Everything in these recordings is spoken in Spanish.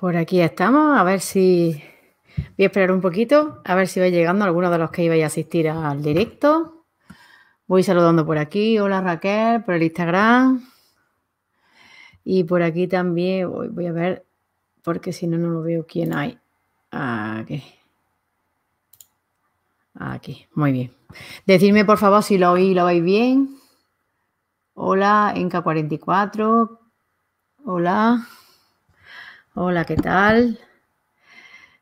Por aquí estamos. A ver si. Voy a esperar un poquito, a ver si va llegando alguno de los que ibais a asistir al directo. Voy saludando por aquí. Hola Raquel, por el Instagram. Y por aquí también voy, voy a ver, porque si no, no lo veo quién hay. Aquí. Aquí, muy bien. Decidme por favor si lo oí lo veis bien. Hola, Enca44. Hola. Hola, ¿qué tal?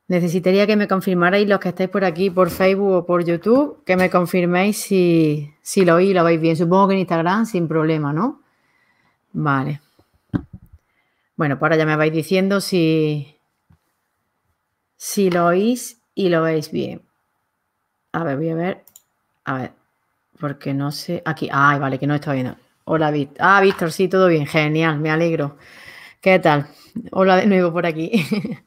Necesitaría que me confirmarais los que estáis por aquí, por Facebook o por YouTube, que me confirméis si, si lo oís y lo veis bien. Supongo que en Instagram sin problema, ¿no? Vale. Bueno, pues ahora ya me vais diciendo si, si lo oís y lo veis bien. A ver, voy a ver. A ver, porque no sé. Aquí. Ay, vale, que no está viendo. Hola, Víctor. Ah, Víctor, sí, todo bien. Genial, me alegro. ¿Qué tal? Hola de nuevo por aquí.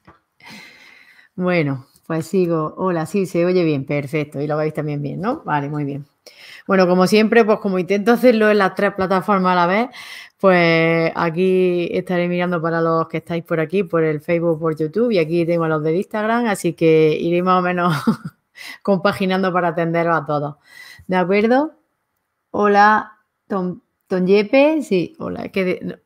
bueno, pues sigo. Hola, sí, se oye bien. Perfecto. Y lo veis también bien, ¿no? Vale, muy bien. Bueno, como siempre, pues como intento hacerlo en las tres plataformas a la vez, pues aquí estaré mirando para los que estáis por aquí, por el Facebook, por YouTube, y aquí tengo a los de Instagram, así que iré más o menos compaginando para atenderos a todos. ¿De acuerdo? Hola, Tom, Tom Yepe, sí, hola, que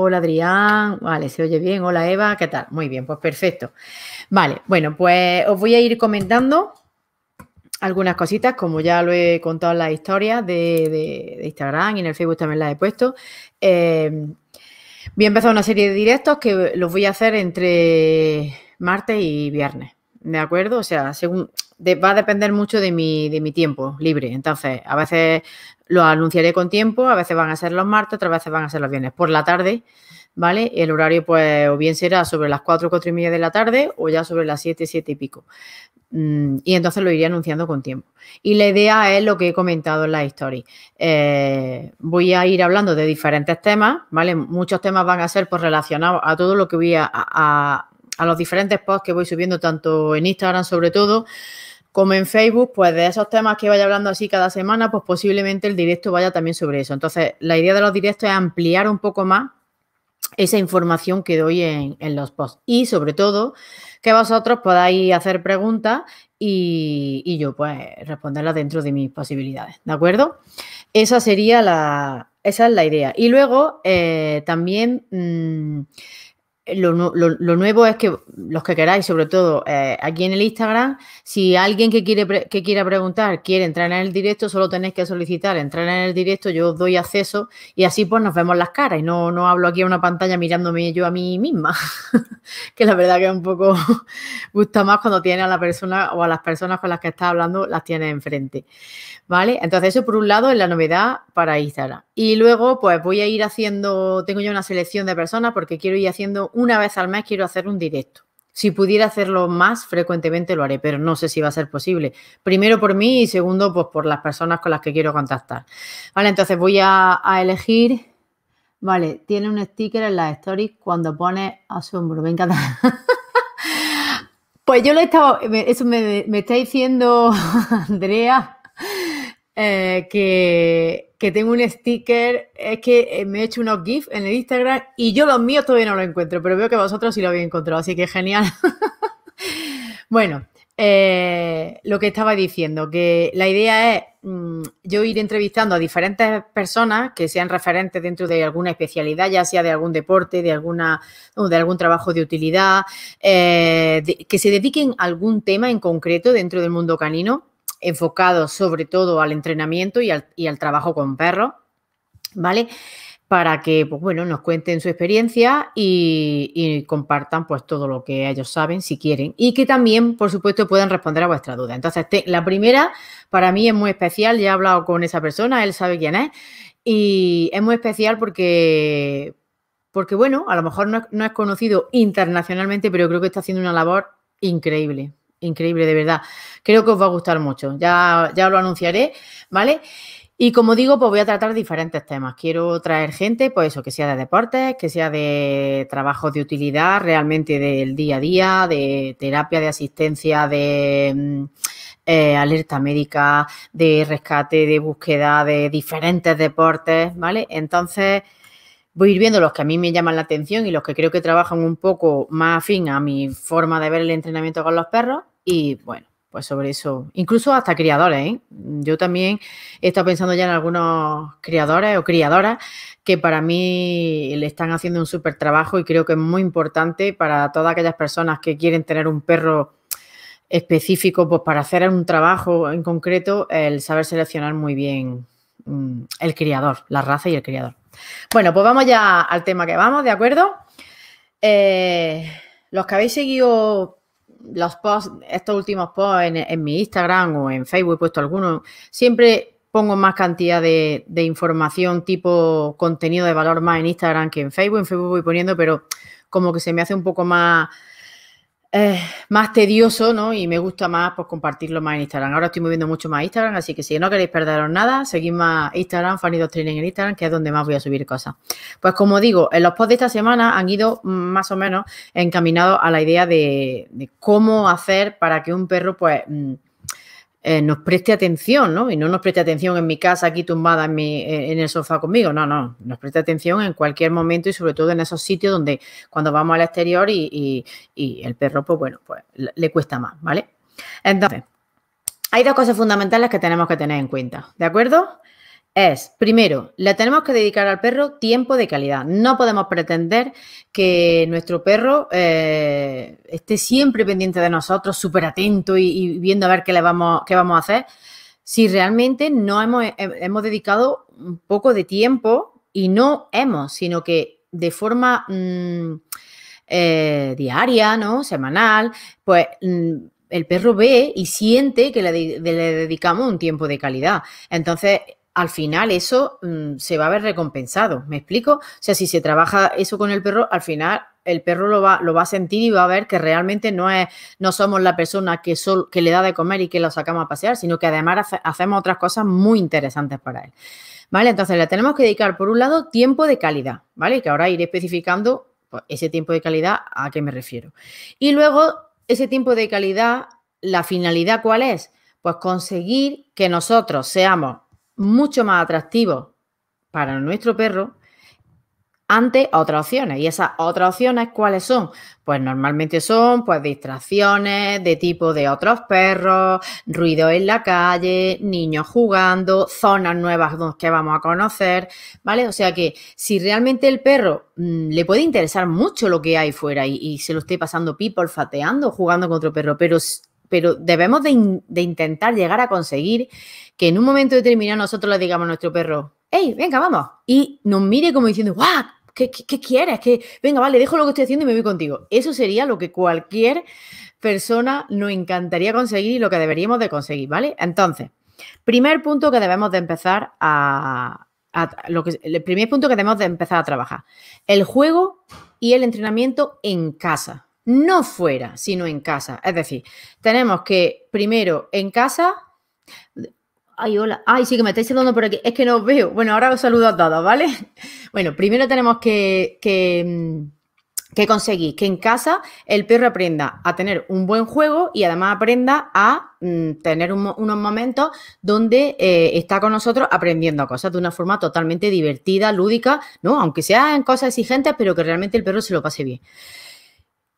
hola Adrián, vale, se oye bien, hola Eva, ¿qué tal? Muy bien, pues perfecto. Vale, bueno, pues os voy a ir comentando algunas cositas, como ya lo he contado en las historias de, Instagram y en el Facebook también las he puesto. Eh, voy a empezar una serie de directos que los voy a hacer entre martes y viernes. ¿De acuerdo? O sea, según, va a depender mucho de mi, de mi tiempo libre. Entonces, a veces lo anunciaré con tiempo, a veces van a ser los martes, otras veces van a ser los viernes. Por la tarde, ¿vale? El horario, pues, o bien será sobre las 4, 4 y media de la tarde o ya sobre las 7, 7 y pico. Mm, y entonces lo iré anunciando con tiempo. Y la idea es lo que he comentado en la historia. Eh, voy a ir hablando de diferentes temas, ¿vale? Muchos temas van a ser pues, relacionados a todo lo que voy a, a, a los diferentes posts que voy subiendo, tanto en Instagram sobre todo, como en Facebook, pues de esos temas que vaya hablando así cada semana, pues posiblemente el directo vaya también sobre eso. Entonces, la idea de los directos es ampliar un poco más esa información que doy en, los posts. Y sobre todo, que vosotros podáis hacer preguntas y, yo pues responderlas dentro de mis posibilidades. ¿De acuerdo? Esa sería la, esa es la idea. Y luego eh, también... Mm, lo, nuevo es que los que queráis, sobre todo eh, aquí en el Instagram, si alguien que quiere que quiera preguntar quiere entrar en el directo, solo tenéis que solicitar entrar en el directo, yo os doy acceso y así pues nos vemos las caras y no, no hablo aquí a una pantalla mirándome yo a mí misma, que la verdad que un poco gusta más cuando tiene a la persona o a las personas con las que estás hablando, las tienes enfrente. ¿Vale? Entonces, eso por un lado es la novedad para Instagram. Y luego, pues voy a ir haciendo, tengo ya una selección de personas porque quiero ir haciendo una vez al mes, quiero hacer un directo. Si pudiera hacerlo más frecuentemente lo haré, pero no sé si va a ser posible. Primero por mí y segundo, pues por las personas con las que quiero contactar. Vale, entonces voy a, elegir. Vale, tiene un sticker en las stories cuando pone asombro. Me encanta. pues yo lo he estado, eso me, me está diciendo Andrea eh, que, tengo un sticker, es que eh, me he hecho unos GIFs en el Instagram y yo los míos todavía no los encuentro, pero veo que vosotros sí lo habéis encontrado, así que genial. bueno, eh, lo que estaba diciendo, que la idea es mm, yo ir entrevistando a diferentes personas que sean referentes dentro de alguna especialidad, ya sea de algún deporte, de alguna de algún trabajo de utilidad, que se dediquen a algún tema en concreto dentro del mundo canino enfocado sobre todo al entrenamiento y al, trabajo con perros, ¿vale? Para que, pues bueno, nos cuenten su experiencia y, compartan pues todo lo que ellos saben si quieren y que también, por supuesto, puedan responder a vuestra duda. Entonces, la primera para mí es muy especial, ya he hablado con esa persona, él sabe quién es y es muy especial porque, porque bueno, a lo mejor no es conocido internacionalmente, pero creo que está haciendo una labor increíble, increíble, de verdad. Creo que os va a gustar mucho. Ya, ya lo anunciaré, ¿vale? Y como digo, pues voy a tratar diferentes temas. Quiero traer gente, pues eso, que sea de deportes, que sea de trabajo de utilidad, realmente del día a día, de terapia, de asistencia, de mm, eh, alerta médica, de rescate, de búsqueda, de diferentes deportes, ¿vale? Entonces, voy a ir viendo los que a mí me llaman la atención y los que creo que trabajan un poco más afín a mi forma de ver el entrenamiento con los perros y bueno, pues sobre eso, incluso hasta criadores. ¿eh? Yo también he estado pensando ya en algunos criadores o criadoras que para mí le están haciendo un súper trabajo y creo que es muy importante para todas aquellas personas que quieren tener un perro específico, pues para hacer un trabajo en concreto, el saber seleccionar muy bien mm, el criador, la raza y el criador. Bueno, pues vamos ya al tema que vamos, ¿de acuerdo? Eh, los que habéis seguido los posts, estos últimos posts en, mi Instagram o en Facebook, he puesto algunos, siempre pongo más cantidad de, de, información tipo contenido de valor más en Instagram que en Facebook. En Facebook voy poniendo, pero como que se me hace un poco más es más tedioso, ¿no? Y me gusta más pues, compartirlo más en Instagram. Ahora estoy moviendo mucho más Instagram, así que si no queréis perderos nada, seguid más Instagram, Fanny Training en Instagram, que es donde más voy a subir cosas. Pues como digo, en los posts de esta semana han ido más o menos encaminados a la idea de, de cómo hacer para que un perro, pues mm, eh, nos preste atención, ¿no? Y no nos preste atención en mi casa aquí tumbada en, eh, el sofá conmigo, no, no, nos preste atención en cualquier momento y sobre todo en esos sitios donde cuando vamos al exterior y el perro, pues bueno, pues le cuesta más, ¿vale? Entonces, hay dos cosas fundamentales que tenemos que tener en cuenta, ¿de acuerdo? Es, primero, le tenemos que dedicar al perro tiempo de calidad. No podemos pretender que nuestro perro eh, esté siempre pendiente de nosotros, súper atento y, viendo a ver qué le vamos, qué vamos a hacer, si realmente no hemos, hemos, dedicado un poco de tiempo y no hemos, sino que de forma mm, eh, diaria, ¿no? Semanal, pues. Mm, el perro ve y siente que le, dedicamos un tiempo de calidad. Entonces, al final eso mm, se va a ver recompensado. ¿Me explico? O sea, si se trabaja eso con el perro, al final el perro lo va, lo va a sentir y va a ver que realmente no es, no somos la persona que, que le da de comer y que lo sacamos a pasear, sino que además hacemos otras cosas muy interesantes para él. ¿Vale? Entonces le tenemos que dedicar, por un lado, tiempo de calidad, ¿vale? Que ahora iré especificando pues, ese tiempo de calidad a qué me refiero. Y luego, ese tiempo de calidad, la finalidad, ¿cuál es? Pues conseguir que nosotros seamos mucho más atractivo para nuestro perro ante otras opciones. ¿Y esas otras opciones cuáles son? Pues normalmente son pues distracciones de tipo de otros perros, ruido en la calle, niños jugando, zonas nuevas que vamos a conocer, ¿vale? O sea que si realmente el perro mm, le puede interesar mucho lo que hay fuera y, se lo esté pasando pipo, olfateando, jugando con otro perro, pero pero debemos de, intentar llegar a conseguir que en un momento determinado nosotros le digamos a nuestro perro, hey, venga, vamos, y nos mire como diciendo, guau, ¿qué, quieres? Que venga, vale, dejo lo que estoy haciendo y me voy contigo. Eso sería lo que cualquier persona nos encantaría conseguir y lo que deberíamos de conseguir, ¿vale? Entonces, primer punto que debemos de empezar a, lo que, el primer punto que debemos de empezar a trabajar, el juego y el entrenamiento en casa no fuera, sino en casa. Es decir, tenemos que primero en casa. Ay, hola. Ay, sí que me estáis saludando por aquí. Es que no os veo. Bueno, ahora os saludo a todos, ¿vale? Bueno, primero tenemos que, que, mm, conseguir que en casa el perro aprenda a tener un buen juego y además aprenda a mm, tener unos momentos donde eh, está con nosotros aprendiendo cosas de una forma totalmente divertida, lúdica, ¿no? Aunque sean cosas exigentes, pero que realmente el perro se lo pase bien.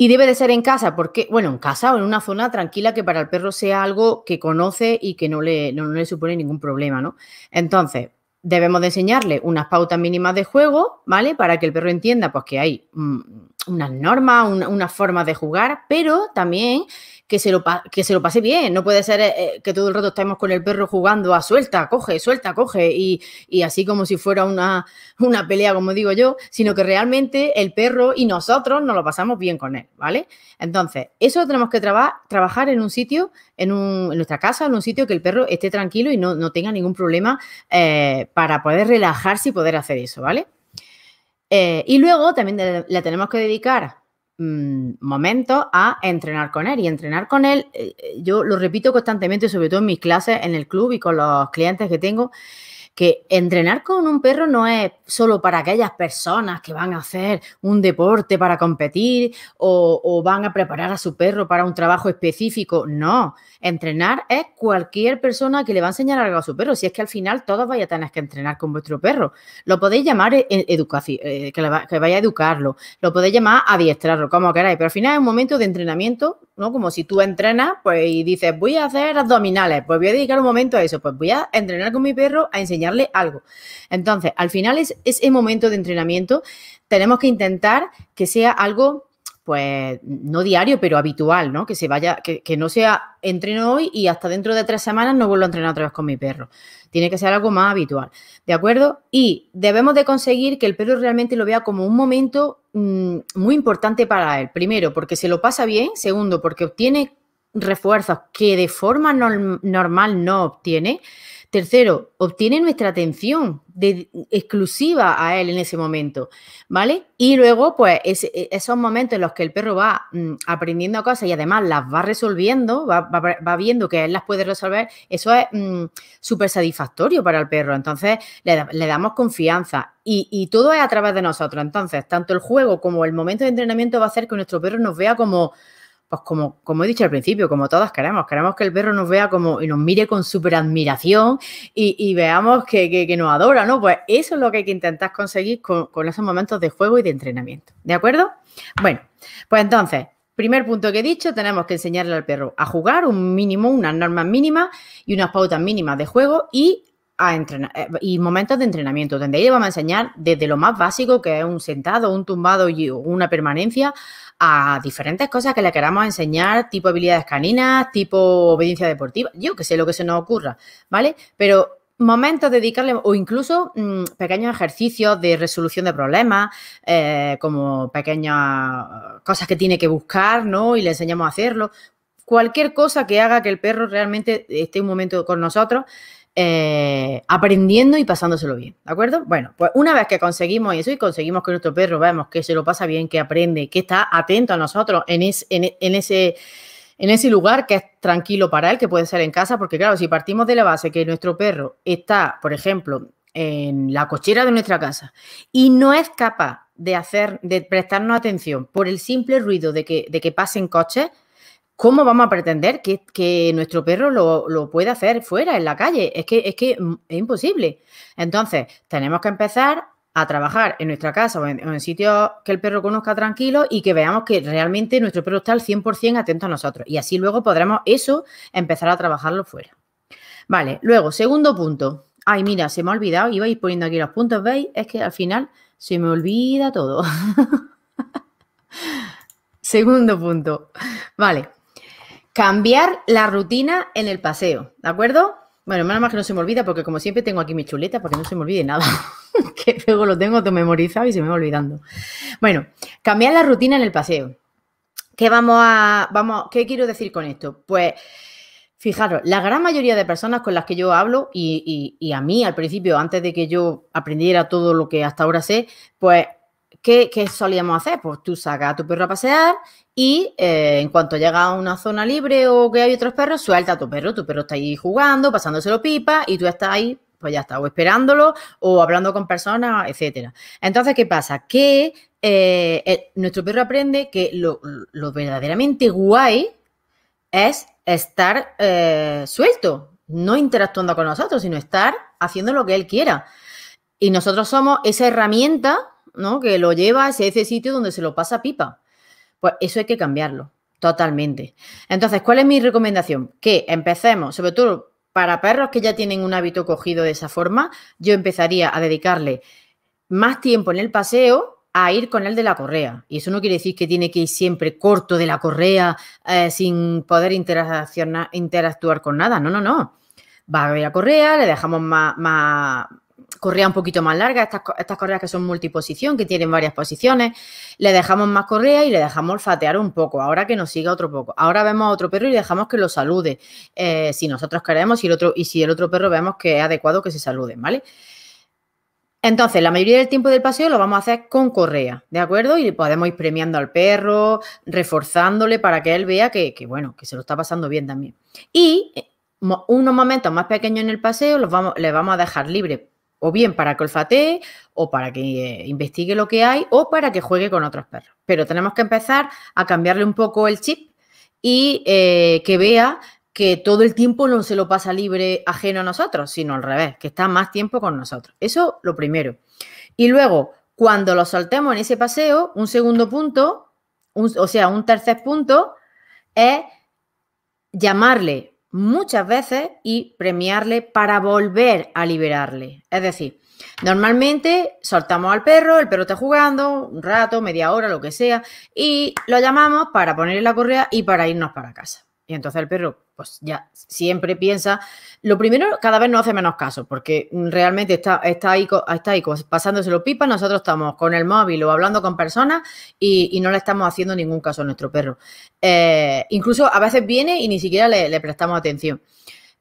Y debe de ser en casa, porque, bueno, en casa o en una zona tranquila que para el perro sea algo que conoce y que no le, no, le supone ningún problema, ¿no? Entonces, debemos de enseñarle unas pautas mínimas de juego, ¿vale? Para que el perro entienda, pues, que hay mm, unas normas, unas formas de jugar, pero también que se lo, que se lo pase bien. No puede ser eh, eh, que todo el rato estemos con el perro jugando a suelta, coge, suelta, coge, y, así como si fuera una, una, pelea, como digo yo, sino que realmente el perro y nosotros nos lo pasamos bien con él, ¿vale? Entonces, eso tenemos que trabajar en un sitio, en, un, en, nuestra casa, en un sitio que el perro esté tranquilo y no, tenga ningún problema eh, para poder relajarse y poder hacer eso, ¿vale? y luego también le tenemos que dedicar Mm, momento a entrenar con él. Y entrenar con él, eh, yo lo repito constantemente, sobre todo en mis clases, en el club y con los clientes que tengo, que entrenar con un perro no es solo para aquellas personas que van a hacer un deporte para competir o, van a preparar a su perro para un trabajo específico. No, entrenar es cualquier persona que le va a enseñar algo a su perro. Si es que al final todos vais a tener que entrenar con vuestro perro. Lo podéis llamar e, educación, eh, que, que vaya a educarlo. Lo podéis llamar adiestrarlo, como queráis. Pero al final es un momento de entrenamiento, ¿no? Como si tú entrenas, pues y dices, voy a hacer abdominales, pues voy a dedicar un momento a eso, pues voy a entrenar con mi perro a algo. Entonces, al final es ese momento de entrenamiento, tenemos que intentar que sea algo pues no diario, pero habitual, ¿no? Que se vaya, que, no sea entreno hoy y hasta dentro de tres semanas no vuelvo a entrenar otra vez con mi perro. Tiene que ser algo más habitual, ¿de acuerdo? Y debemos de conseguir que el perro realmente lo vea como un momento mm, muy importante para él. Primero, porque se lo pasa bien. Segundo, porque obtiene refuerzos que de forma normal no obtiene. Tercero, obtiene nuestra atención de, exclusiva a él en ese momento, ¿vale? Y luego, pues, e, esos momentos en los que el perro va mm, aprendiendo cosas y además las va resolviendo, va, viendo que él las puede resolver, eso es mm, súper satisfactorio para el perro. Entonces, le, damos confianza y, y, todo es a través de nosotros. Entonces, tanto el juego como el momento de entrenamiento va a hacer que nuestro perro nos vea como pues como, como he dicho al principio, como todas queremos, queremos que el perro nos vea como y nos mire con súper admiración y, veamos que, nos adora, ¿no? Pues eso es lo que hay que intentar conseguir con, esos momentos de juego y de entrenamiento, ¿de acuerdo? Bueno, pues entonces, primer punto que he dicho, tenemos que enseñarle al perro a jugar un mínimo, unas normas mínimas y unas pautas mínimas de juego y a entrenar, eh, y momentos de entrenamiento, donde ahí vamos a enseñar desde lo más básico, que es un sentado, un tumbado y una permanencia, a diferentes cosas que le queramos enseñar, tipo habilidades caninas, tipo obediencia deportiva, yo que sé lo que se nos ocurra, ¿vale? Pero momentos dedicarle o incluso mm, pequeños ejercicios de resolución de problemas, eh, como pequeñas cosas que tiene que buscar, ¿no? Y le enseñamos a hacerlo. Cualquier cosa que haga que el perro realmente esté un momento con nosotros eh, aprendiendo y pasándoselo bien, ¿de acuerdo? Bueno, pues una vez que conseguimos eso y conseguimos que nuestro perro vemos que se lo pasa bien, que aprende, que está atento a nosotros en, ese lugar que es tranquilo para él, que puede ser en casa, porque claro, si partimos de la base que nuestro perro está, por ejemplo, en la cochera de nuestra casa y no es capaz de hacer, de prestarnos atención por el simple ruido de que, de que pasen coches, ¿cómo vamos a pretender que, nuestro perro lo, lo, pueda hacer fuera, en la calle? Es que, es que mm, es imposible. Entonces, tenemos que empezar a trabajar en nuestra casa o en, en sitios que el perro conozca tranquilo y que veamos que realmente nuestro perro está al 100% atento a nosotros. Y así luego podremos eso empezar a trabajarlo fuera. Vale, luego, segundo punto. Ay, mira, se me ha olvidado, iba a ir poniendo aquí los puntos, ¿veis? Es que al final se me olvida todo. segundo punto. Vale, Cambiar la rutina en el paseo, ¿de acuerdo? Bueno, menos mal que no se me olvida porque como siempre tengo aquí mi chuleta para que no se me olvide nada. que luego lo tengo todo memorizado y se me va olvidando. Bueno, cambiar la rutina en el paseo. ¿Qué vamos a. Vamos, ¿Qué quiero decir con esto? Pues. Fijaros, la gran mayoría de personas con las que yo hablo, y, a mí al principio, antes de que yo aprendiera todo lo que hasta ahora sé, pues ¿Qué, solíamos hacer? Pues tú sacas a tu perro a pasear y eh, en cuanto llega a una zona libre o que hay otros perros, suelta a tu perro. Tu perro está ahí jugando, pasándoselo pipa y tú estás ahí, pues ya está, o esperándolo o hablando con personas, etcétera. Entonces, ¿qué pasa? Que eh, nuestro perro aprende que lo, verdaderamente guay es estar eh, suelto, no interactuando con nosotros, sino estar haciendo lo que él quiera. Y nosotros somos esa herramienta ¿no? Que lo lleva hacia ese sitio donde se lo pasa pipa. Pues eso hay que cambiarlo, totalmente. Entonces, ¿cuál es mi recomendación? Que empecemos, sobre todo para perros que ya tienen un hábito cogido de esa forma, yo empezaría a dedicarle más tiempo en el paseo a ir con él de la correa. Y eso no quiere decir que tiene que ir siempre corto de la correa eh, sin poder interactuar con nada. No, no, no. Va a ver la correa, le dejamos más, correa un poquito más larga, estas, estas, correas que son multiposición, que tienen varias posiciones, le dejamos más correa y le dejamos olfatear un poco, ahora que nos siga otro poco. Ahora vemos a otro perro y dejamos que lo salude, eh, si nosotros queremos y, el otro, y si el otro perro vemos que es adecuado que se salude, ¿vale? Entonces, la mayoría del tiempo del paseo lo vamos a hacer con correa, ¿de acuerdo? Y podemos ir premiando al perro, reforzándole para que él vea que, que bueno, que se lo está pasando bien también. Y unos momentos más pequeños en el paseo los vamos, les vamos a dejar libre o bien para que olfatee o para que eh, investigue lo que hay o para que juegue con otros perros. Pero tenemos que empezar a cambiarle un poco el chip y eh, que vea que todo el tiempo no se lo pasa libre ajeno a nosotros, sino al revés, que está más tiempo con nosotros. Eso lo primero. Y luego, cuando lo soltemos en ese paseo, un segundo punto, o sea, un tercer punto, es llamarle muchas veces y premiarle para volver a liberarle. Es decir, normalmente soltamos al perro, el perro está jugando un rato, media hora, lo que sea, y lo llamamos para ponerle la correa y para irnos para casa. Y entonces el perro, pues ya siempre piensa, lo primero, cada vez no hace menos caso, porque realmente está, está, ahí, está ahí pasándose los pipas, nosotros estamos con el móvil o hablando con personas y, no le estamos haciendo ningún caso a nuestro perro. Eh, incluso a veces viene y ni siquiera le, prestamos atención.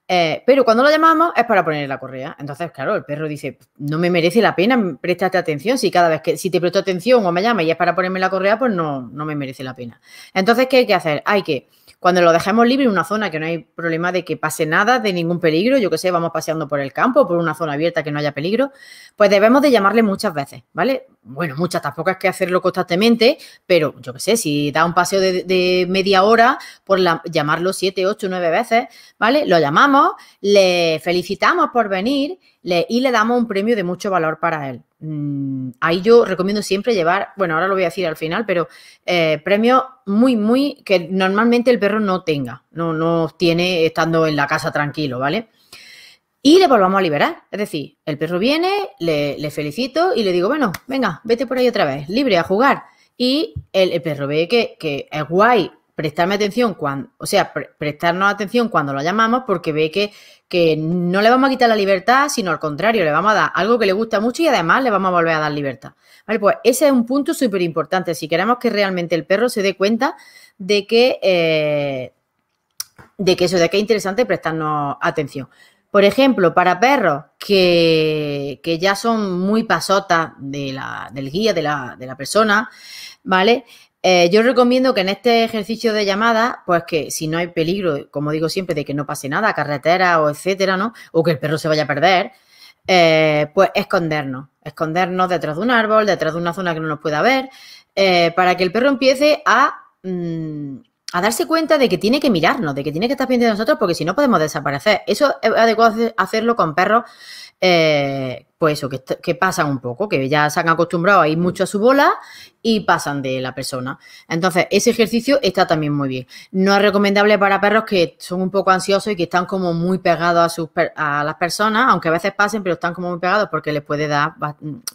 Eh, pero cuando lo llamamos es para ponerle la correa. Entonces, claro, el perro dice, no me merece la pena prestarte atención. Si cada vez que, si te presto atención o me llama y es para ponerme la correa, pues no, no me merece la pena. Entonces, ¿qué hay que hacer? Hay que cuando lo dejemos libre en una zona que no hay problema de que pase nada, de ningún peligro, yo que sé, vamos paseando por el campo, por una zona abierta que no haya peligro, pues debemos de llamarle muchas veces, ¿vale? Bueno, muchas, tampoco es que hacerlo constantemente, pero yo que sé, si da un paseo de, media hora, por la, llamarlo siete, ocho, nueve veces, ¿vale? Lo llamamos, le felicitamos por venir y le damos un premio de mucho valor para él. Mm, ahí yo recomiendo siempre llevar, bueno, ahora lo voy a decir al final, pero eh, premios muy, muy que normalmente el perro no tenga, no, no tiene estando en la casa tranquilo, ¿vale? Y le volvamos a liberar. Es decir, el perro viene, le, felicito y le digo, bueno, venga, vete por ahí otra vez, libre a jugar. Y el, perro ve que, es guay prestarme atención cuando, o sea, prestarnos atención cuando lo llamamos porque ve que, que no le vamos a quitar la libertad, sino al contrario, le vamos a dar algo que le gusta mucho y además le vamos a volver a dar libertad. Pues ese es un punto súper importante. Si queremos que realmente el perro se dé cuenta de que, eh, de que eso, de que es interesante prestarnos atención. Por ejemplo, para perros que, que ya son muy pasotas del guía, de la, de la persona, ¿vale? Eh, yo recomiendo que en este ejercicio de llamada, pues que si no hay peligro, como digo siempre, de que no pase nada, carretera o etcétera, ¿no? O que el perro se vaya a perder, eh, pues escondernos, escondernos detrás de un árbol, detrás de una zona que no nos pueda ver, eh, para que el perro empiece a, mm, a darse cuenta de que tiene que mirarnos, de que tiene que estar pendiente de nosotros, porque si no podemos desaparecer. Eso es adecuado hacerlo con perros eh, pues eso, que, pasan un poco, que ya se han acostumbrado a ir mucho a su bola y pasan de la persona. Entonces, ese ejercicio está también muy bien. No es recomendable para perros que son un poco ansiosos y que están como muy pegados a, sus, a las personas, aunque a veces pasen, pero están como muy pegados porque les puede dar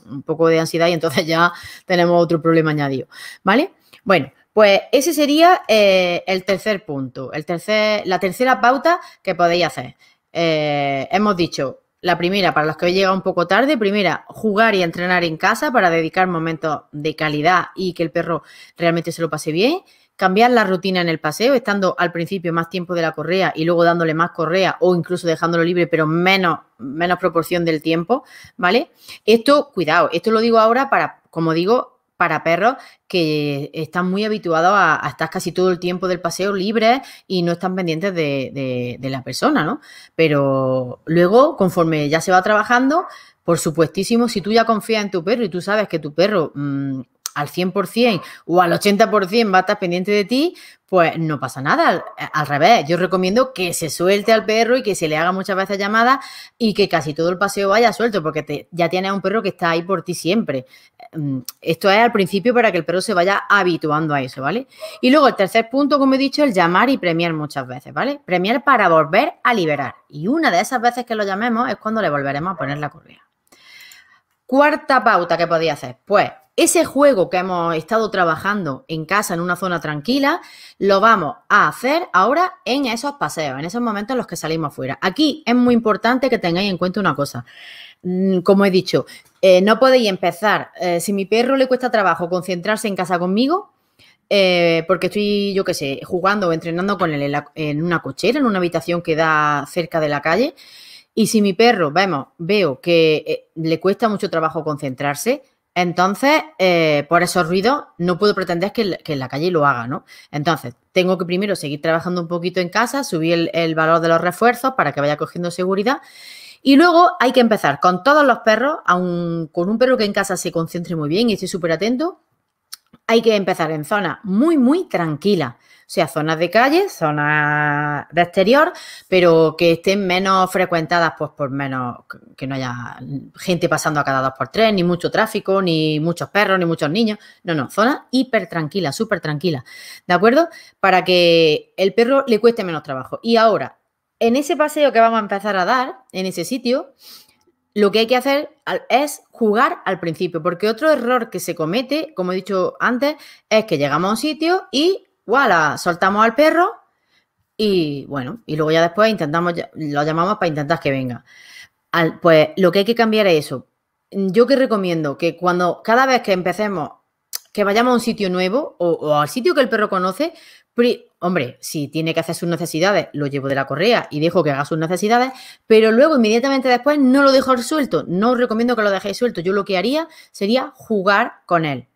un poco de ansiedad y entonces ya tenemos otro problema añadido. ¿Vale? Bueno, pues ese sería eh, el tercer punto, el tercer, la tercera pauta que podéis hacer. Eh, hemos dicho la primera, para los que hoy llega un poco tarde, primera, jugar y entrenar en casa para dedicar momentos de calidad y que el perro realmente se lo pase bien. Cambiar la rutina en el paseo, estando al principio más tiempo de la correa y luego dándole más correa o incluso dejándolo libre, pero menos, menos proporción del tiempo, ¿vale? Esto, cuidado, esto lo digo ahora para, como digo, para perros que están muy habituados a, estar casi todo el tiempo del paseo libre y no están pendientes de, la persona, ¿no? Pero luego, conforme ya se va trabajando, por supuestísimo, si tú ya confías en tu perro y tú sabes que tu perro mm, al 100% o al 80% va a estar pendiente de ti, pues no pasa nada. Al, revés, yo recomiendo que se suelte al perro y que se le haga muchas veces llamadas y que casi todo el paseo vaya suelto, porque ya tienes un perro que está ahí por ti siempre. Mm, esto es al principio para que el perro se vaya habituando a eso, ¿vale? Y luego el tercer punto, como he dicho, el llamar y premiar muchas veces, ¿vale? Premiar para volver a liberar. Y una de esas veces que lo llamemos es cuando le volveremos a poner la correa. Cuarta pauta que podía hacer, pues ese juego que hemos estado trabajando en casa, en una zona tranquila, lo vamos a hacer ahora en esos paseos, en esos momentos en los que salimos fuera. Aquí es muy importante que tengáis en cuenta una cosa. Mm, como he dicho, eh, no podéis empezar, eh, si mi perro le cuesta trabajo concentrarse en casa conmigo, eh, porque estoy, yo qué sé, jugando o entrenando con él en, una cochera, en una habitación que da cerca de la calle, y si mi perro, vemos, veo que le cuesta mucho trabajo concentrarse, Entonces, eh, por esos ruidos, no puedo pretender que, en la calle lo haga, ¿no? Entonces, tengo que primero seguir trabajando un poquito en casa, subir el, valor de los refuerzos para que vaya cogiendo seguridad. Y luego hay que empezar con todos los perros, con un perro que en casa se concentre muy bien y esté súper atento. Hay que empezar en zona muy, muy tranquila. Sea, zonas de calle, zonas de exterior, pero que estén menos frecuentadas, pues por menos, que no haya gente pasando a cada dos por tres, ni mucho tráfico, ni muchos perros, ni muchos niños. No, no, zona hiper tranquila, súper tranquila. ¿De acuerdo? Para que el perro le cueste menos trabajo. Y ahora, en ese paseo que vamos a empezar a dar, en ese sitio, lo que hay que hacer es jugar al principio, porque otro error que se comete, como he dicho antes, es que llegamos a un sitio y voilà, soltamos al perro y bueno, y luego ya después intentamos, lo llamamos para intentar que venga. pues lo que hay que cambiar es eso. Yo que recomiendo que cuando, cada vez que empecemos, que vayamos a un sitio nuevo o, al sitio que el perro conoce, hombre, si tiene que hacer sus necesidades, lo llevo de la correa y dejo que haga sus necesidades, pero luego inmediatamente después no lo dejo suelto. No os recomiendo que lo dejéis suelto. Yo lo que haría sería jugar con él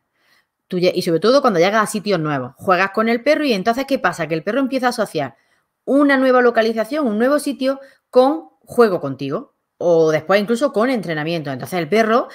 y sobre todo cuando llegas a sitios nuevos. Juegas con el perro y entonces, ¿qué pasa? Que el perro empieza a asociar una nueva localización, un nuevo sitio con juego contigo o después incluso con entrenamiento. Entonces el perro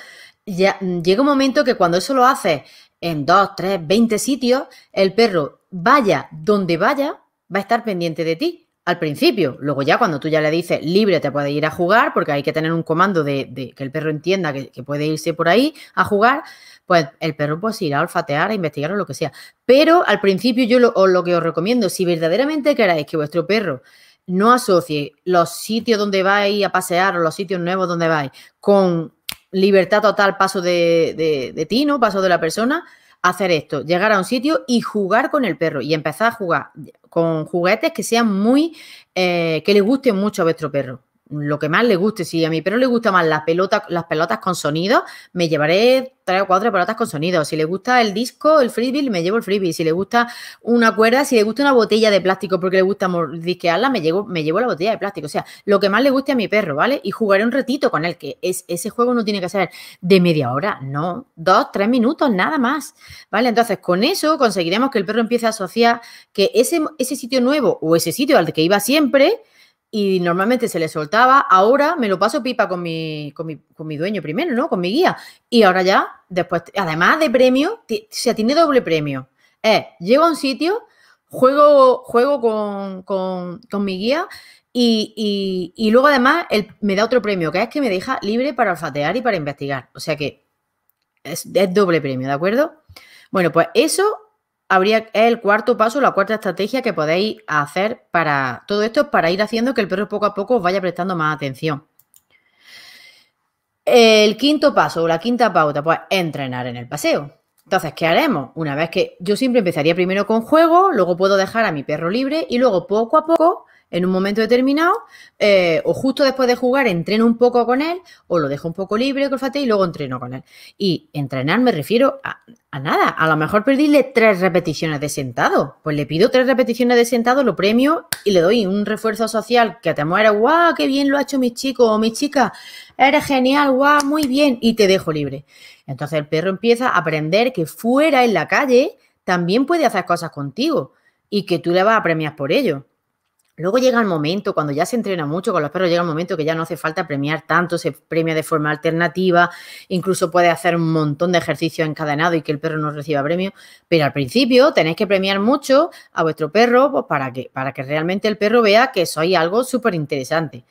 ya llega un momento que cuando eso lo haces en 2, 3, 20 sitios, el perro vaya donde vaya, va a estar pendiente de ti al principio. Luego ya cuando tú ya le dices libre te puede ir a jugar, porque hay que tener un comando de, que el perro entienda que, puede irse por ahí a jugar, pues el perro pues irá a olfatear, a investigar o lo que sea. Pero al principio yo lo, lo que os recomiendo, si verdaderamente queráis que vuestro perro no asocie los sitios donde vais a pasear o los sitios nuevos donde vais con libertad total, paso de, de, de ti, ¿no? Paso de la persona, hacer esto, llegar a un sitio y jugar con el perro y empezar a jugar con juguetes que sean muy, eh, que le gusten mucho a vuestro perro lo que más le guste. Si a mi perro le gusta más las pelotas, las pelotas con sonido, me llevaré tres o cuatro pelotas con sonido. Si le gusta el disco, el freebie, me llevo el freebie. Si le gusta una cuerda, si le gusta una botella de plástico porque le gusta disquearla, me llevo, me llevo la botella de plástico. O sea, lo que más le guste a mi perro, ¿vale? Y jugaré un ratito con él, que es, ese juego no tiene que ser de media hora, no, dos, tres minutos, nada más, ¿vale? Entonces, con eso conseguiremos que el perro empiece a asociar que ese, ese sitio nuevo o ese sitio al que iba siempre, y normalmente se le soltaba. Ahora me lo paso pipa con mi, con mi, dueño primero, ¿no? Con mi guía. Y ahora ya, después, además de premio, o sea, tiene doble premio. Es, llego a un sitio, juego, juego con, mi guía y, luego además él me da otro premio, que es que me deja libre para olfatear y para investigar. O sea que es, es doble premio, ¿de acuerdo? Bueno, pues eso habría, el cuarto paso, la cuarta estrategia que podéis hacer para todo esto, para ir haciendo que el perro poco a poco os vaya prestando más atención. El quinto paso o la quinta pauta, pues entrenar en el paseo. Entonces, ¿qué haremos? Una vez que yo siempre empezaría primero con juego, luego puedo dejar a mi perro libre y luego poco a poco en un momento determinado, eh, o justo después de jugar entreno un poco con él, o lo dejo un poco libre, colfate, y luego entreno con él. Y entrenar me refiero a, nada, a lo mejor pedirle tres repeticiones de sentado. Pues le pido tres repeticiones de sentado, lo premio y le doy un refuerzo social que te muera, guau, qué bien lo ha hecho mi chico o mi chica, eres genial, guau, muy bien, y te dejo libre. Entonces el perro empieza a aprender que fuera en la calle también puede hacer cosas contigo y que tú le vas a premiar por ello. Luego llega el momento, cuando ya se entrena mucho con los perros, llega el momento que ya no hace falta premiar tanto, se premia de forma alternativa, incluso puede hacer un montón de ejercicios encadenados y que el perro no reciba premio, pero al principio tenéis que premiar mucho a vuestro perro pues, para, que, para que realmente el perro vea que sois algo súper interesante.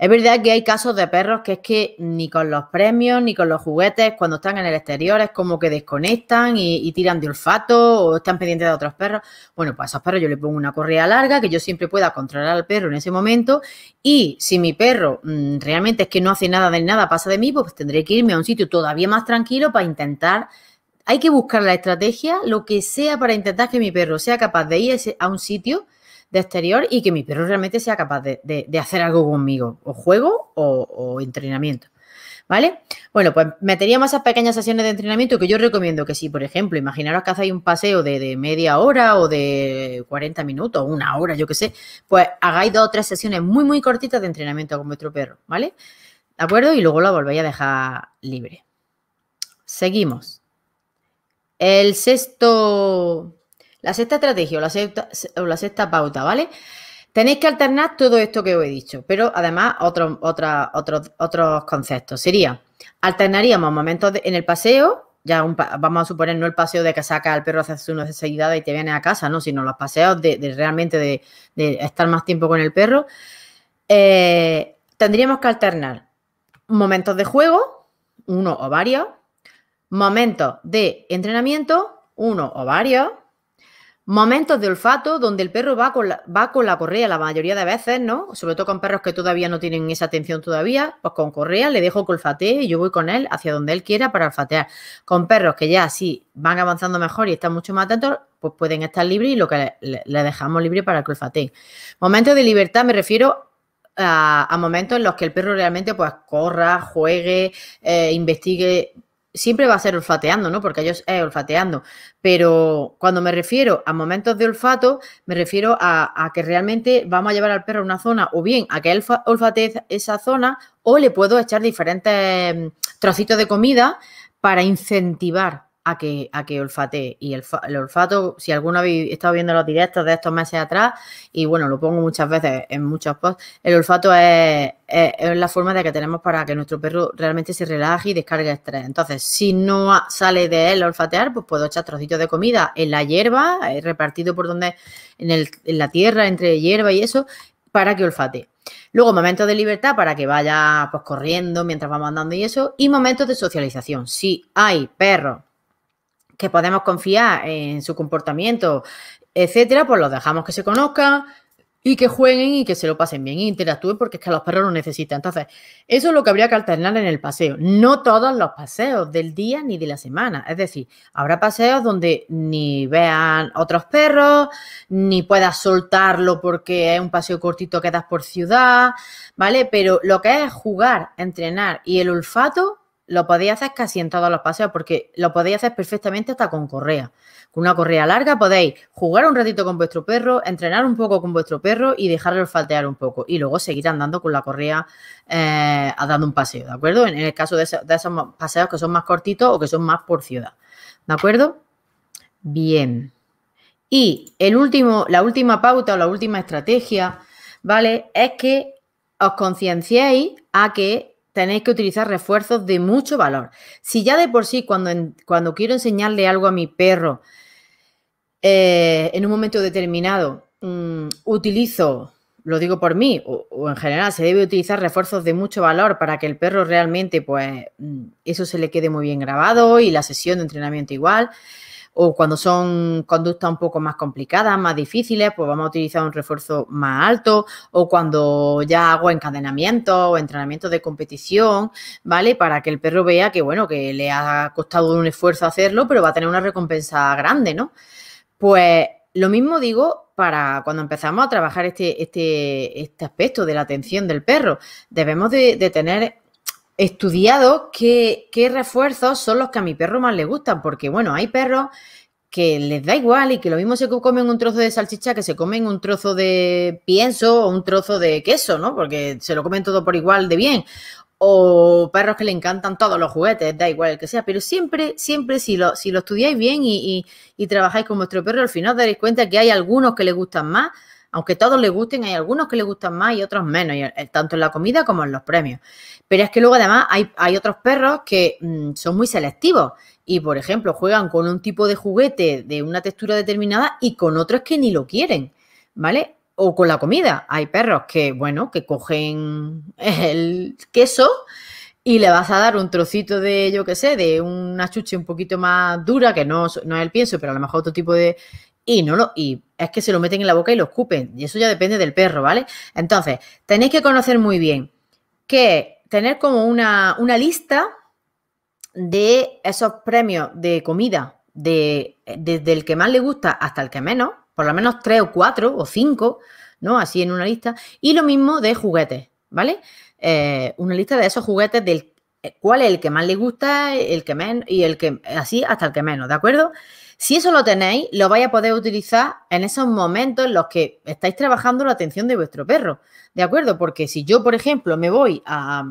Es verdad que hay casos de perros que es que ni con los premios ni con los juguetes, cuando están en el exterior, es como que desconectan y, tiran de olfato o están pendientes de otros perros. Bueno, pues a esos perros yo le pongo una correa larga que yo siempre pueda controlar al perro en ese momento. Y si mi perro mm, realmente es que no hace nada de nada, pasa de mí, pues tendré que irme a un sitio todavía más tranquilo para intentar hay que buscar la estrategia, lo que sea para intentar que mi perro sea capaz de ir a un sitio de exterior y que mi perro realmente sea capaz de, hacer algo conmigo, o juego o, entrenamiento. ¿Vale? Bueno, pues meteríamos esas pequeñas sesiones de entrenamiento que yo recomiendo que si, por ejemplo, imaginaros que hacéis un paseo de, media hora o de 40 minutos, una hora, yo qué sé, pues hagáis dos o tres sesiones muy, muy cortitas de entrenamiento con vuestro perro, ¿vale? ¿De acuerdo? Y luego lo volvéis a dejar libre. Seguimos. El sexto, la sexta estrategia o la sexta, pauta, ¿vale? Tenéis que alternar todo esto que os he dicho, pero además otros otros otros conceptos. Sería, alternaríamos momentos en el paseo, ya vamos a suponer no el paseo de que saca al perro a hacer sus necesidades y te viene a casa, no, sino los paseos de, realmente de, estar más tiempo con el perro. Eh, tendríamos que alternar momentos de juego, uno o varios, momentos de entrenamiento, uno o varios, Momentos de olfato donde el perro va con, la, va con la correa la mayoría de veces, ¿no? Sobre todo con perros que todavía no tienen esa atención todavía, pues con correa le dejo que olfatee y yo voy con él hacia donde él quiera para olfatear. Con perros que ya sí van avanzando mejor y están mucho más atentos, pues pueden estar libres y lo que le, dejamos libre para que olfatee. Momentos de libertad me refiero a, momentos en los que el perro realmente pues corra, juegue, eh, investigue siempre va a ser olfateando, ¿no? Porque ellos es olfateando. Pero cuando me refiero a momentos de olfato, me refiero a, que realmente vamos a llevar al perro a una zona, o bien a que él olfatee esa zona, o le puedo echar diferentes mm, trocitos de comida para incentivar a que, a que olfatee. Y el, olfato, si alguno habéis estado viendo los directos de estos meses atrás, y bueno, lo pongo muchas veces en muchos posts, el olfato es, la forma de que tenemos para que nuestro perro realmente se relaje y descargue estrés. Entonces, si no sale de él olfatear, pues puedo echar trocitos de comida en la hierba, eh, repartido por donde, en, el, en la tierra, entre hierba y eso, para que olfatee. Luego, momentos de libertad para que vaya pues corriendo mientras vamos andando y eso. Y momentos de socialización. Si hay perros que podemos confiar en su comportamiento, etcétera, pues los dejamos que se conozcan y que jueguen y que se lo pasen bien e interactúen porque es que los perros lo necesitan. Entonces, eso es lo que habría que alternar en el paseo. No todos los paseos del día ni de la semana. Es decir, habrá paseos donde ni vean otros perros, ni puedas soltarlo porque es un paseo cortito que das por ciudad, ¿vale? Pero lo que es jugar, entrenar y el olfato, lo podéis hacer casi en todos los paseos porque lo podéis hacer perfectamente hasta con correa. Con una correa larga podéis jugar un ratito con vuestro perro, entrenar un poco con vuestro perro y dejarlo faltear un poco. Y luego seguir andando con la correa eh, dando un paseo, ¿de acuerdo? En el caso de, de esos paseos que son más cortitos o que son más por ciudad. ¿De acuerdo? Bien. Y el último, la última pauta o la última estrategia, ¿vale? Es que os concienciéis a que tenéis que utilizar refuerzos de mucho valor. Si ya de por sí, cuando, cuando quiero enseñarle algo a mi perro, eh, en un momento determinado, mm, utilizo, lo digo por mí, o, en general, se debe utilizar refuerzos de mucho valor para que el perro realmente, pues, mm, eso se le quede muy bien grabado y la sesión de entrenamiento igual o cuando son conductas un poco más complicadas, más difíciles, pues vamos a utilizar un refuerzo más alto, o cuando ya hago encadenamiento o entrenamiento de competición, ¿vale? Para que el perro vea que, bueno, que le ha costado un esfuerzo hacerlo, pero va a tener una recompensa grande, ¿no? Pues lo mismo digo para cuando empezamos a trabajar este, este, este aspecto de la atención del perro. Debemos de, de tener estudiado qué, refuerzos son los que a mi perro más le gustan, porque bueno, hay perros que les da igual y que lo mismo se comen un trozo de salchicha que se comen un trozo de pienso o un trozo de queso, ¿no? Porque se lo comen todo por igual de bien. O perros que le encantan todos los juguetes, da igual el que sea, pero siempre, siempre si lo, si lo estudiáis bien y, y trabajáis con vuestro perro, al final daréis cuenta que hay algunos que le gustan más aunque todos les gusten, hay algunos que les gustan más y otros menos, tanto en la comida como en los premios. Pero es que luego además hay, otros perros que mm, son muy selectivos y, por ejemplo, juegan con un tipo de juguete de una textura determinada y con otros que ni lo quieren, ¿vale? O con la comida. Hay perros que, bueno, que cogen el queso y le vas a dar un trocito de, yo qué sé, de una chuche un poquito más dura, que no, no es el pienso, pero a lo mejor otro tipo de, y no lo, y es que se lo meten en la boca y lo escupen. Y eso ya depende del perro, ¿vale? Entonces, tenéis que conocer muy bien que tener como una, lista de esos premios de comida, de, desde el que más le gusta hasta el que menos, por lo menos tres o cuatro o cinco, ¿no? Así en una lista. Y lo mismo de juguetes, ¿vale? Eh, una lista de esos juguetes del cuál es el que más le gusta, el que menos, y el que, así hasta el que menos, ¿de acuerdo? Si eso lo tenéis, lo vais a poder utilizar en esos momentos en los que estáis trabajando la atención de vuestro perro, ¿de acuerdo? Porque si yo, por ejemplo, me voy a,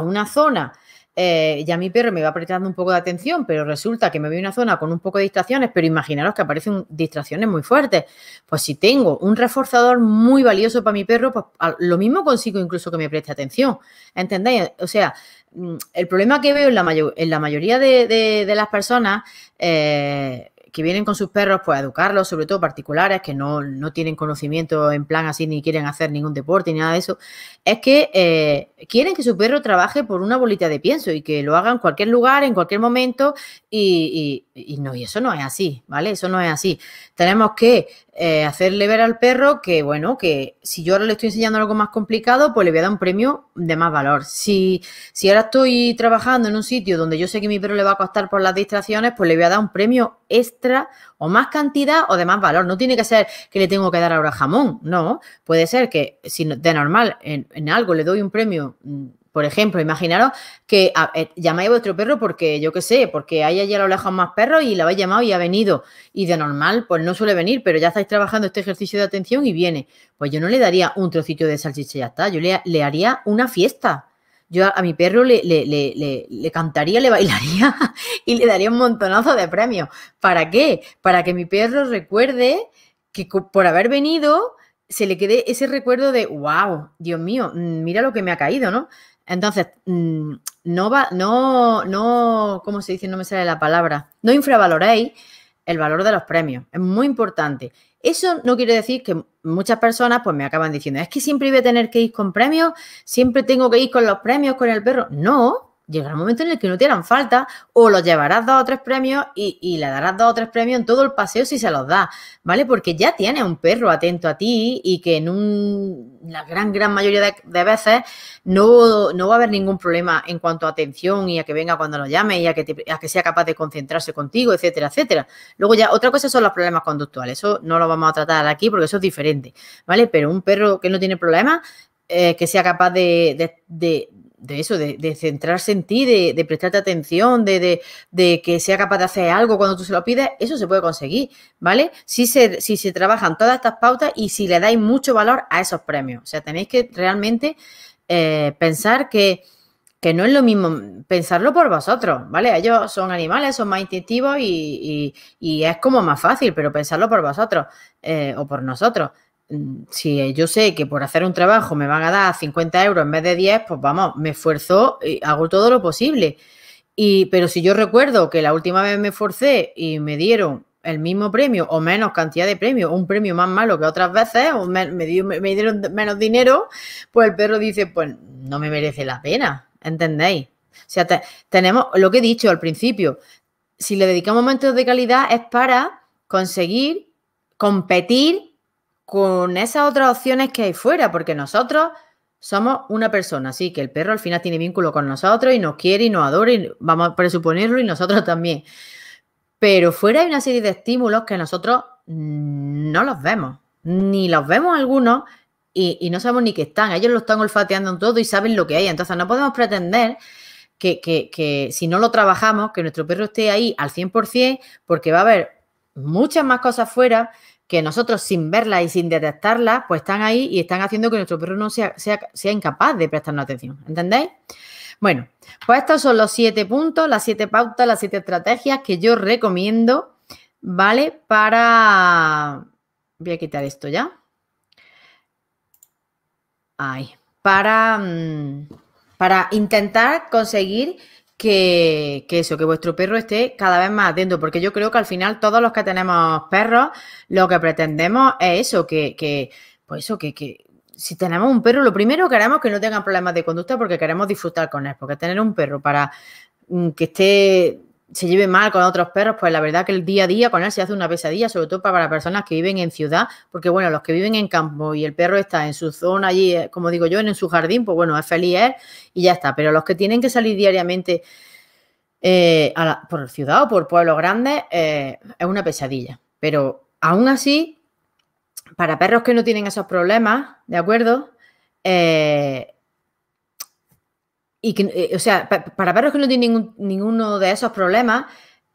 una zona eh, ya mi perro me va prestando un poco de atención, pero resulta que me voy a una zona con un poco de distracciones, pero imaginaros que aparecen distracciones muy fuertes. Pues si tengo un reforzador muy valioso para mi perro, pues lo mismo consigo incluso que me preste atención. ¿Entendéis? O sea, mm, el problema que veo en la, en la mayoría de, las personas eh, que vienen con sus perros, pues a educarlos, sobre todo particulares, que no, tienen conocimiento en plan así, ni quieren hacer ningún deporte ni nada de eso, es que eh, quieren que su perro trabaje por una bolita de pienso y que lo haga en cualquier lugar, en cualquier momento, y, y, no, y eso no es así, ¿vale? Eso no es así. Tenemos que eh, hacerle ver al perro que, bueno, que si yo ahora le estoy enseñando algo más complicado, pues le voy a dar un premio de más valor. Si, si ahora estoy trabajando en un sitio donde yo sé que mi perro le va a costar por las distracciones, pues le voy a dar un premio extra o más cantidad o de más valor. No tiene que ser que le tengo que dar ahora jamón, no. Puede ser que si de normal en, algo le doy un premio mm, por ejemplo, imaginaros que eh, llamáis a vuestro perro porque, yo qué sé, porque hay allí a lo lejos más perros y la habéis llamado y ha venido. Y de normal, pues no suele venir, pero ya estáis trabajando este ejercicio de atención y viene. Pues yo no le daría un trocito de salchicha y ya está. Yo le, haría una fiesta. Yo a, mi perro le, le, cantaría, le bailaría y le daría un montonazo de premios. ¿Para qué? Para que mi perro recuerde que por haber venido se le quede ese recuerdo de, wow, Dios mío, mm, mira lo que me ha caído, ¿no? Entonces, mm, no va, no, no, ¿cómo se dice? No me sale la palabra. No infravaloréis el valor de los premios. Es muy importante. Eso no quiere decir que muchas personas pues me acaban diciendo, es que siempre voy a tener que ir con premios, siempre tengo que ir con los premios, con el perro. No, llegará un momento en el que no te harán falta o los llevarás dos o tres premios y, le darás dos o tres premios en todo el paseo si se los da, ¿vale? Porque ya tienes un perro atento a ti y que en un, la gran, gran mayoría de, veces no, no, va a haber ningún problema en cuanto a atención y a que venga cuando lo llame y a que, que sea capaz de concentrarse contigo, etcétera, etcétera. Luego ya, otra cosa son los problemas conductuales, eso no lo vamos a tratar aquí porque eso es diferente, ¿vale? Pero un perro que no tiene problemas, eh, que sea capaz de eso, de, centrarse en ti, de, prestarte atención, de, que sea capaz de hacer algo cuando tú se lo pides, eso se puede conseguir, ¿vale? Si se, si se trabajan todas estas pautas y si le dais mucho valor a esos premios. O sea, tenéis que realmente eh, pensar que, no es lo mismo pensarlo por vosotros, ¿vale? Ellos son animales, son más instintivos y, es como más fácil, pero pensarlo por vosotros eh, o por nosotros. Mm, si yo sé que por hacer un trabajo me van a dar 50 euros en vez de 10, pues vamos, me esfuerzo y hago todo lo posible. Y, pero si yo recuerdo que la última vez me esforcé y me dieron el mismo premio o menos cantidad de premio, un premio más malo que otras veces, o me, dieron menos dinero, pues el perro dice, pues no me merece la pena, ¿entendéis? O sea, tenemos lo que he dicho al principio, si le dedicamos momentos de calidad es para conseguir competir con esas otras opciones que hay fuera, porque nosotros somos una persona, así que el perro al final tiene vínculo con nosotros y nos quiere y nos adora y vamos a presuponerlo y nosotros también. Pero fuera hay una serie de estímulos que nosotros no los vemos, ni los vemos algunos y, no sabemos ni qué están. Ellos lo están olfateando en todo y saben lo que hay. Entonces no podemos pretender que, que si no lo trabajamos, que nuestro perro esté ahí al 100%, porque va a haber muchas más cosas fuera que nosotros sin verla y sin detectarla, pues están ahí y están haciendo que nuestro perro no sea, sea, incapaz de prestarnos atención. ¿Entendéis? Bueno, pues estos son los siete puntos, las siete pautas, las siete estrategias que yo recomiendo, ¿vale? Para... Voy a quitar esto ya. Ahí. Para, mm, para intentar conseguir que, eso, que vuestro perro esté cada vez más atento, porque yo creo que al final todos los que tenemos perros, lo que pretendemos es eso, que, que pues eso, que, que si tenemos un perro, lo primero queremos que no tengan problemas de conducta porque queremos disfrutar con él, porque tener un perro para mm, que esté se lleve mal con otros perros, pues la verdad que el día a día con él se hace una pesadilla, sobre todo para personas que viven en ciudad, porque bueno, los que viven en campo y el perro está en su zona allí, eh, como digo yo, en su jardín, pues bueno, es feliz él y ya está. Pero los que tienen que salir diariamente eh, por ciudad o por pueblos grandes, eh, es una pesadilla. Pero aún así, para perros que no tienen esos problemas, ¿de acuerdo? Y que, eh, o sea, para perros que no tienen ninguno de esos problemas,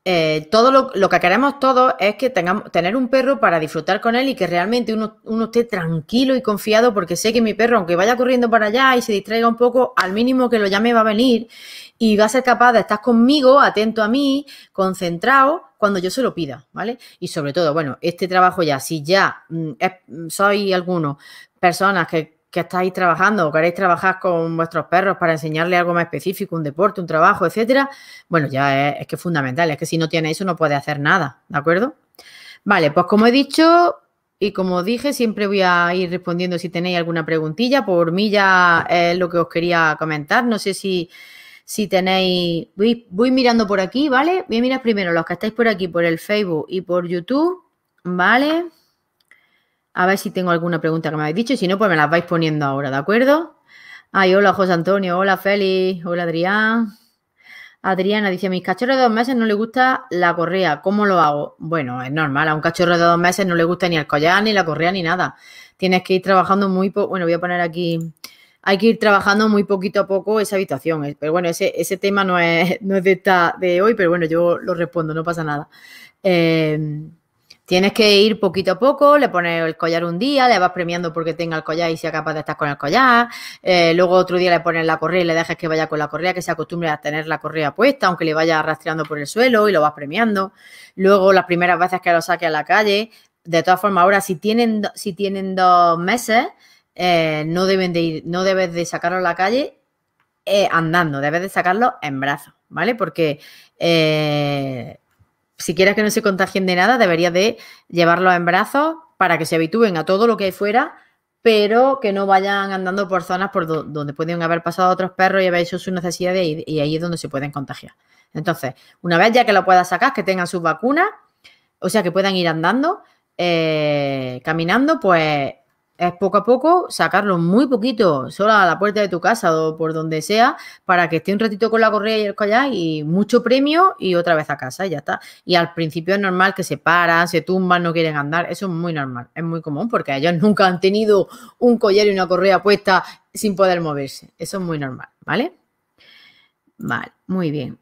eh, todo lo, que queremos todos es que tengamos tener un perro para disfrutar con él y que realmente uno, uno, esté tranquilo y confiado porque sé que mi perro, aunque vaya corriendo para allá y se distraiga un poco, al mínimo que lo llame va a venir y va a ser capaz de estar conmigo, atento a mí, concentrado cuando yo se lo pida, ¿vale? Y sobre todo, bueno, este trabajo ya, si ya mm, soy alguno personas que que estáis trabajando o queréis trabajar con vuestros perros para enseñarle algo más específico, un deporte, un trabajo, etcétera, bueno, ya es, que es fundamental, es que si no tiene eso no puede hacer nada, ¿de acuerdo? Vale, pues como he dicho y como dije, siempre voy a ir respondiendo si tenéis alguna preguntilla. Por mí ya es lo que os quería comentar. No sé si, si tenéis. Voy, voy mirando por aquí, ¿vale? Voy a mirar primero los que estáis por aquí, por el Facebook y por YouTube, ¿vale? A ver si tengo alguna pregunta que me habéis dicho si no, pues me las vais poniendo ahora, ¿de acuerdo? Ay, hola José Antonio, hola Félix, hola Adrián. Adriana dice, a mis cachorros de dos meses no le gusta la correa, ¿cómo lo hago? Bueno, es normal, a un cachorro de dos meses no le gusta ni el collar, ni la correa, ni nada. Tienes que ir trabajando muy poco, bueno, voy a poner aquí, hay que ir trabajando muy poquito a poco esa habitación, eh, pero bueno, ese, ese tema no es, no es de, esta, de hoy, pero bueno, yo lo respondo, no pasa nada. Eh, Tienes que ir poquito a poco, le pones el collar un día, le vas premiando porque tenga el collar y sea capaz de estar con el collar. Eh, luego otro día le pones la correa y le dejas que vaya con la correa, que se acostumbre a tener la correa puesta, aunque le vaya rastreando por el suelo y lo vas premiando. Luego las primeras veces que lo saque a la calle, de todas formas, ahora si tienen, si tienen dos meses, eh, no deben de ir, no debes de sacarlo a la calle eh, andando, debes de sacarlo en brazos, ¿vale? Porque si quieres que no se contagien de nada, deberías de llevarlos en brazos para que se habitúen a todo lo que hay fuera, pero que no vayan andando por zonas por donde pueden haber pasado otros perros y haber hecho sus necesidades y, ahí es donde se pueden contagiar. Entonces, una vez ya que lo puedas sacar, que tengan sus vacunas, o sea, que puedan ir andando, eh, caminando, pues es poco a poco sacarlo muy poquito, solo a la puerta de tu casa o por donde sea, para que esté un ratito con la correa y el collar y mucho premio y otra vez a casa y ya está. Y al principio es normal que se paran, se tumban, no quieren andar, eso es muy normal, es muy común porque ellos nunca han tenido un collar y una correa puesta sin poder moverse, eso es muy normal, ¿vale? Vale, muy bien.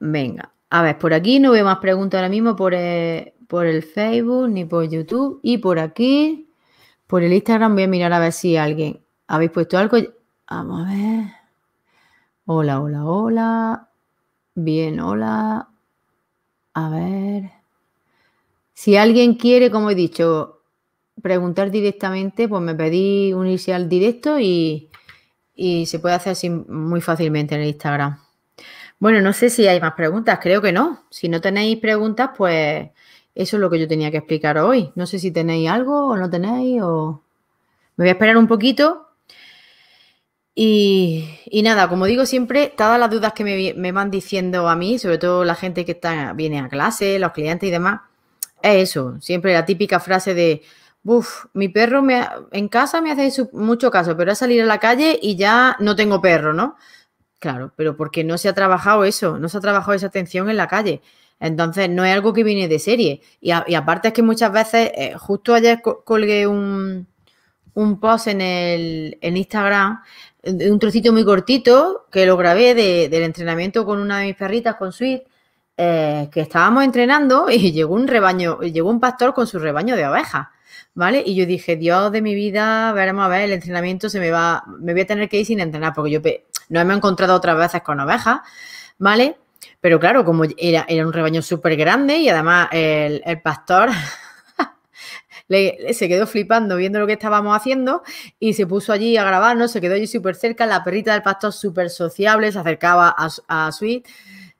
Venga, a ver, por aquí no veo más preguntas ahora mismo por por el Facebook ni por YouTube y por aquí. Por el Instagram voy a mirar a ver si alguien habéis puesto algo. Vamos a ver. Hola, hola, hola. Bien, hola. A ver. Si alguien quiere, como he dicho, preguntar directamente, pues me pedí unirse al directo y, y se puede hacer así muy fácilmente en el Instagram. Bueno, no sé si hay más preguntas, creo que no. Si no tenéis preguntas, pues eso es lo que yo tenía que explicar hoy. No sé si tenéis algo o no tenéis o... Me voy a esperar un poquito. Y, nada, como digo siempre, todas las dudas que me, van diciendo a mí, sobre todo la gente que está, viene a clase, los clientes y demás, es eso. Siempre la típica frase de, uff, mi perro me, en casa me hace mucho caso, pero a salir a la calle y ya no tengo perro, ¿no? Claro, pero porque no se ha trabajado eso, no se ha trabajado esa atención en la calle. Entonces, no es algo que viene de serie. Y, aparte es que muchas veces, eh, justo ayer colgué un, post en, el, en Instagram, un trocito muy cortito, que lo grabé del entrenamiento con una de mis perritas, con Sweet, eh, que estábamos entrenando y llegó un rebaño, llegó un pastor con su rebaño de ovejas. ¿Vale? Y yo dije, Dios de mi vida, veremos a ver, el entrenamiento se me va, me voy a tener que ir sin entrenar, porque yo no me he encontrado otras veces con ovejas, ¿vale? Pero claro, como era, un rebaño súper grande y además el, pastor se quedó flipando viendo lo que estábamos haciendo y se puso allí a grabarnos, se quedó allí súper cerca, la perrita del pastor súper sociable, se acercaba a, a Sweet,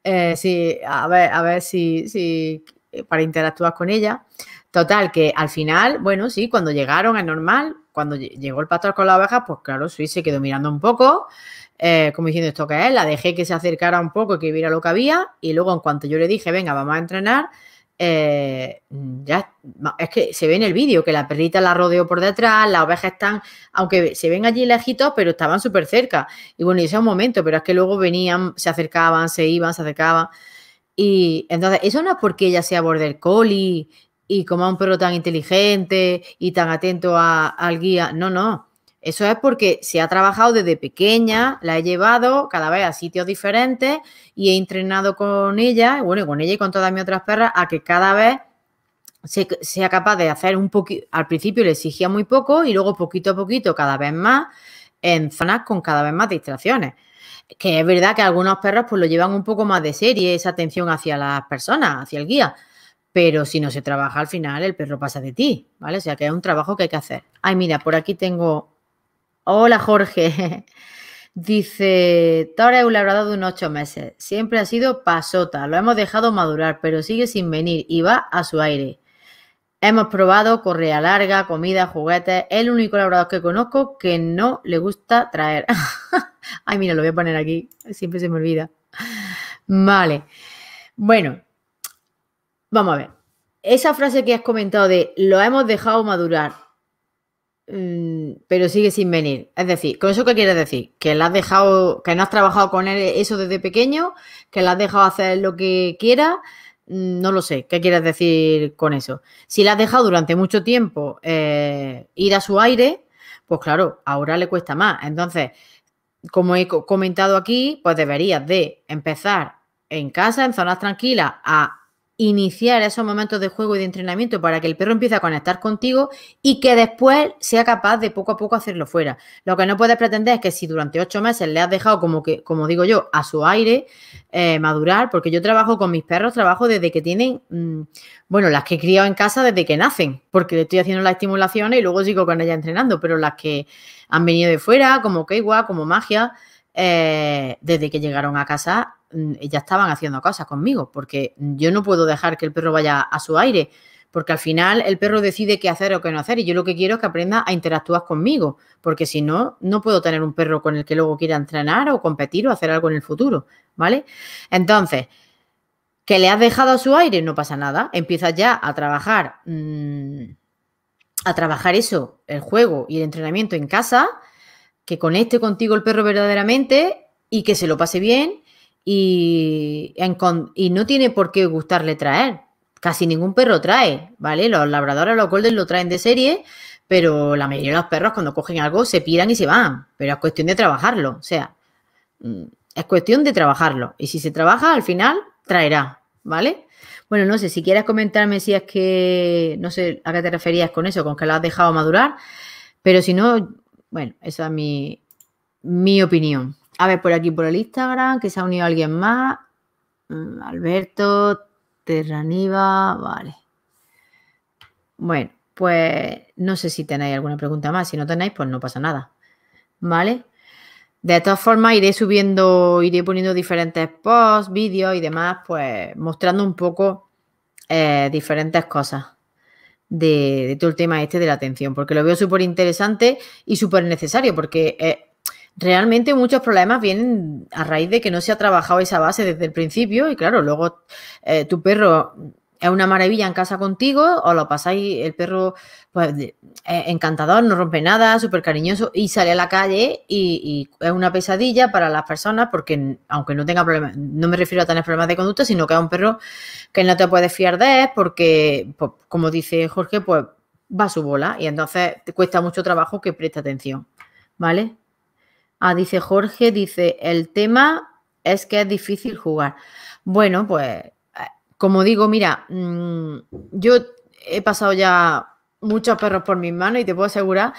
eh, sí, a ver, a ver si, si, para interactuar con ella. Total, que al final, bueno, sí, cuando llegaron es normal, cuando llegó el pastor con la oveja, pues claro, Sweet se quedó mirando un poco, eh, como diciendo esto que es, la dejé que se acercara un poco, que viera lo que había, y luego en cuanto yo le dije, venga, vamos a entrenar, eh, ya es que se ve en el vídeo que la perrita la rodeó por detrás, las ovejas están, aunque se ven allí lejitos, pero estaban súper cerca. Y bueno, es un momento, pero es que luego venían, se acercaban, se iban, se acercaban. Y entonces, eso no es porque ella sea border collie y como a un perro tan inteligente y tan atento al guía. No, no. Eso es porque se ha trabajado desde pequeña, la he llevado cada vez a sitios diferentes y he entrenado con ella, bueno, con ella y con todas mis otras perras, a que cada vez sea capaz de hacer un poquito, al principio le exigía muy poco y luego poquito a poquito cada vez más en zonas con cada vez más distracciones. Que es verdad que algunos perros pues lo llevan un poco más de serie, esa atención hacia las personas, hacia el guía. Pero si no se trabaja al final, el perro pasa de ti, ¿vale? O sea que es un trabajo que hay que hacer. Ay, mira, por aquí tengo. Hola, Jorge. Dice, Tora es un labrador de unos ocho meses. Siempre ha sido pasota. Lo hemos dejado madurar, pero sigue sin venir y va a su aire. Hemos probado correa larga, comida, juguetes. Es el único labrador que conozco que no le gusta traer. Ay, mira, lo voy a poner aquí. Siempre se me olvida. Vale. Bueno, vamos a ver. Esa frase que has comentado de lo hemos dejado madurar, pero sigue sin venir. Es decir, ¿con eso qué quieres decir? Que la has dejado, que no has trabajado con él eso desde pequeño, que la has dejado hacer lo que quiera Mm, no lo sé, ¿qué quieres decir con eso? Si la has dejado durante mucho tiempo eh, ir a su aire, pues claro, ahora le cuesta más. Entonces, como he comentado aquí, pues deberías de empezar en casa, en zonas tranquilas, a iniciar esos momentos de juego y de entrenamiento para que el perro empiece a conectar contigo y que después sea capaz de poco a poco hacerlo fuera. Lo que no puedes pretender es que si durante ocho meses le has dejado como que, como digo yo, a su aire eh, madurar, porque yo trabajo con mis perros, trabajo desde que tienen, mm, bueno, las que he criado en casa desde que nacen, porque le estoy haciendo las estimulaciones y luego sigo con ella entrenando, pero las que han venido de fuera, como Keiwa, como Magia, eh, desde que llegaron a casa mm, ya estaban haciendo cosas conmigo, porque yo no puedo dejar que el perro vaya a su aire, porque al final el perro decide qué hacer o qué no hacer y yo lo que quiero es que aprenda a interactuar conmigo, porque si no, no puedo tener un perro con el que luego quiera entrenar o competir o hacer algo en el futuro, ¿vale? Entonces, que le has dejado a su aire, no pasa nada, empiezas ya a trabajar, mm, a trabajar eso, el juego y el entrenamiento en casa que conecte contigo el perro verdaderamente y que se lo pase bien y, y no tiene por qué gustarle traer. Casi ningún perro trae, ¿vale? Los labradores, los golden lo traen de serie, pero la mayoría de los perros cuando cogen algo se piran y se van. Pero es cuestión de trabajarlo, o sea, mm, es cuestión de trabajarlo. Y si se trabaja, al final traerá, ¿vale? Bueno, no sé, si quieres comentarme si es que, no sé a qué te referías con eso, con que lo has dejado madurar, pero si no, bueno, esa es mi, opinión. A ver, por aquí por el Instagram, que se ha unido alguien más. Mm, Alberto, Terraniva, vale. Bueno, pues no sé si tenéis alguna pregunta más. Si no tenéis, pues no pasa nada. ¿Vale? De todas formas, iré subiendo, iré poniendo diferentes posts, vídeos y demás, pues mostrando un poco eh, diferentes cosas de, todo el tema este de la atención, porque lo veo súper interesante y súper necesario, porque eh, realmente muchos problemas vienen a raíz de que no se ha trabajado esa base desde el principio y claro, luego eh, tu perro es una maravilla en casa contigo o lo pasáis, el perro pues encantador, no rompe nada, súper cariñoso y sale a la calle y, es una pesadilla para las personas porque aunque no tenga problemas, no me refiero a tener problemas de conducta, sino que es un perro que no te puedes fiar de porque, pues, como dice Jorge, pues va a su bola y entonces te cuesta mucho trabajo que preste atención, ¿vale? Ah, dice Jorge, dice, el tema es que es difícil jugar. Bueno, pues como digo, mira, mm, yo he pasado ya muchos perros por mis manos y te puedo asegurar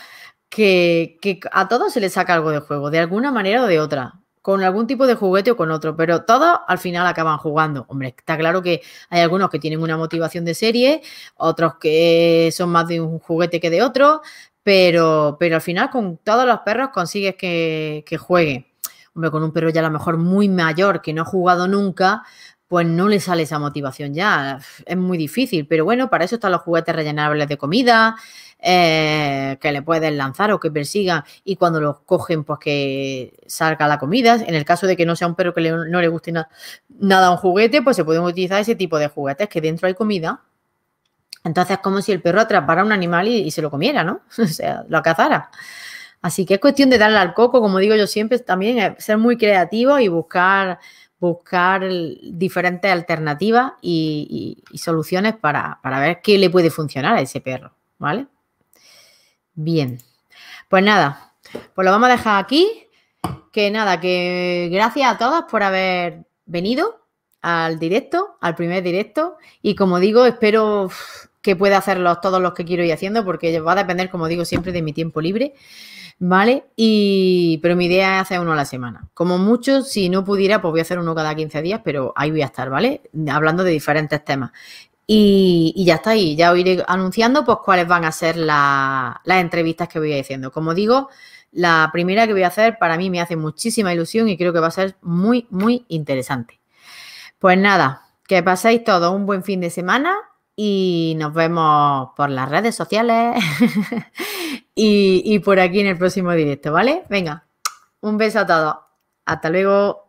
que, a todos se les saca algo de juego, de alguna manera o de otra, con algún tipo de juguete o con otro, pero todos al final acaban jugando. Hombre, está claro que hay algunos que tienen una motivación de serie, otros que son más de un juguete que de otro, pero, pero al final con todos los perros consigues que, que jueguen. Hombre, con un perro ya a lo mejor muy mayor que no ha jugado nunca, pues no le sale esa motivación ya. Es muy difícil, pero bueno, para eso están los juguetes rellenables de comida, eh, que le pueden lanzar o que persigan y cuando los cogen, pues que salga la comida. En el caso de que no sea un perro que no le guste nada a un juguete, pues se pueden utilizar ese tipo de juguetes que dentro hay comida. Entonces es como si el perro atrapara a un animal y, se lo comiera, ¿no? o sea, lo cazara. Así que es cuestión de darle al coco, como digo yo siempre, también ser muy creativo y buscar buscar diferentes alternativas y, soluciones para, ver qué le puede funcionar a ese perro, ¿vale? Bien, pues nada, Pues lo vamos a dejar aquí. Que nada, que gracias a todas por haber venido al directo, al primer directo. Y como digo, espero que pueda hacerlos todos los que quiero ir haciendo, porque va a depender, como digo, siempre de mi tiempo libre. ¿Vale? Y, pero mi idea es hacer uno a la semana. Como mucho, si no pudiera, pues voy a hacer uno cada 15 días, pero ahí voy a estar, ¿vale? Hablando de diferentes temas. Y, ya está ahí, ya os iré anunciando pues cuáles van a ser las entrevistas que voy a ir haciendo. Como digo, la primera que voy a hacer para mí me hace muchísima ilusión y creo que va a ser muy, muy interesante. Pues nada, que paséis todos un buen fin de semana y nos vemos por las redes sociales y, por aquí en el próximo directo, ¿vale? Venga, un beso a todos. Hasta luego.